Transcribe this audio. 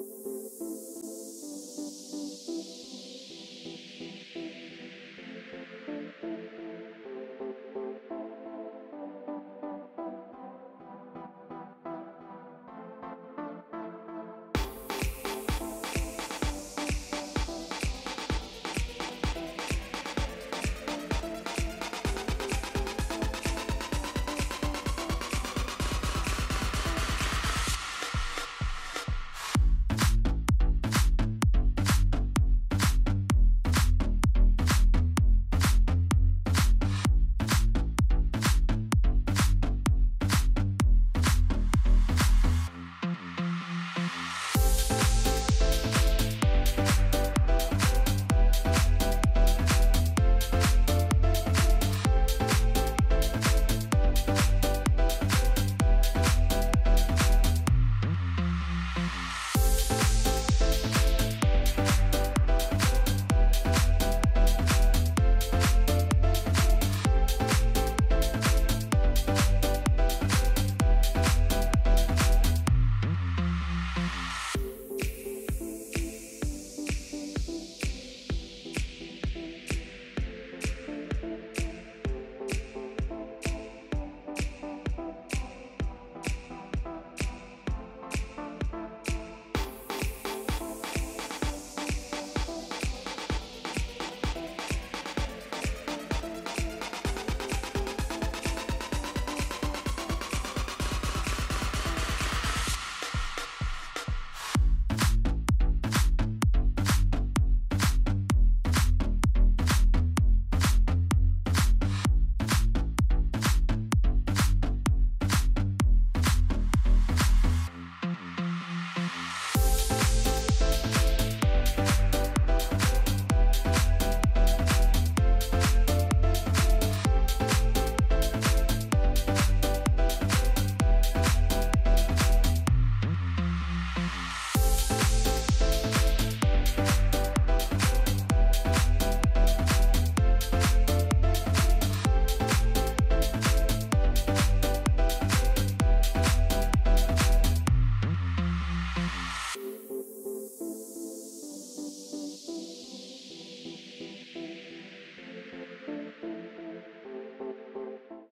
you